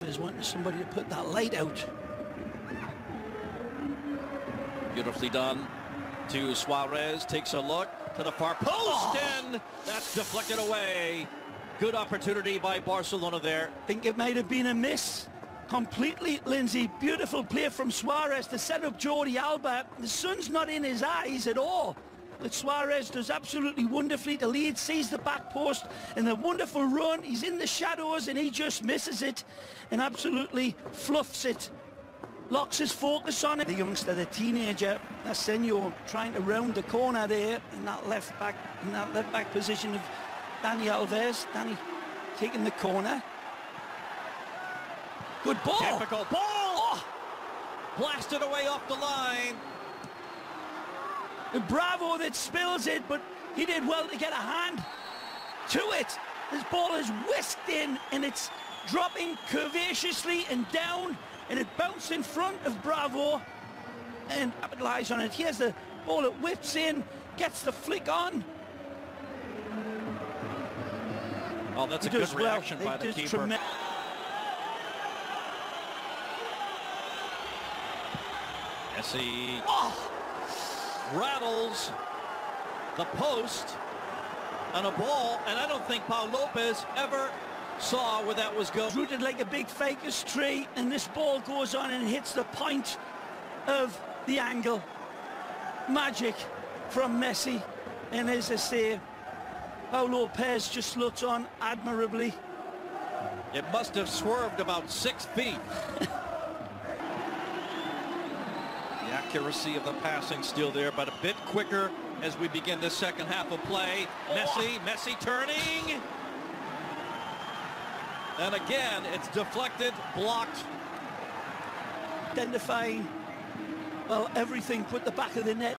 Is wanting somebody to put that light out. Beautifully done to Suarez. Takes a look to the far post Oh. and that's deflected away. Good opportunity by Barcelona there. think it might have been a miss completely, Lindsay. Beautiful play from Suarez to set up Jordi Alba. The sun's not in his eyes at all. But Suarez does absolutely wonderfully to lead, sees the back post and a wonderful run. He's in the shadows and he just misses it and absolutely fluffs it. Locks his focus on it. The youngster, the teenager, Asensio, trying to round the corner there in that left back, in that left back position of Dani Alves. Dani taking the corner. Good ball. Difficult ball. Oh, Blasted away off the line. and Bravo that spills it, but he did well to get a hand to it. This ball is whisked in and it's dropping curvaceously and down and it bounced in front of Bravo and capitalize on it. Here's the ball that whips in, gets the flick on. Oh, that's a good well. reaction He by the does keeper. Messi Oh, rattles the post on a ball, and I don't think Pau Lopez ever saw where that was going. rooted like a big ficus tree and this ball goes on and hits the point of the angle. Magic from Messi and as I say, Pau Lopez just looks on admirably. It must have swerved about six feet. accuracy of the passing still there, but a bit quicker as we begin the second half of play. Messi, Messi turning. And again, it's deflected, blocked. Identifying, well, everything put the back of the net.